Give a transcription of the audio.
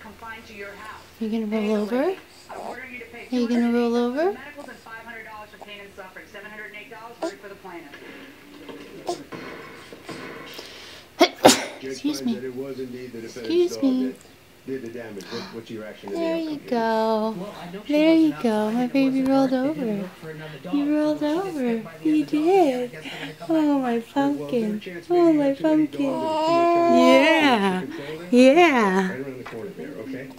confined to your house. You gonna roll over? I'm you to pay Are you gonna roll over? medicals and $500 for pain and suffering. $708 for the plaintiff. Excuse me. that it was indeed the Excuse me. Did the damage. What, what's your reaction There the you go. Well, I know she There you go. My baby rolled her. They didn't over. look for another dog, You rolled over. bit by the You other dog, and then I did. guess they're gonna come Oh, my Well, is there a pumpkin. Oh, my you have too many pumpkin. dogs with too much on the Yeah. Yeah. Right around the corner there, okay?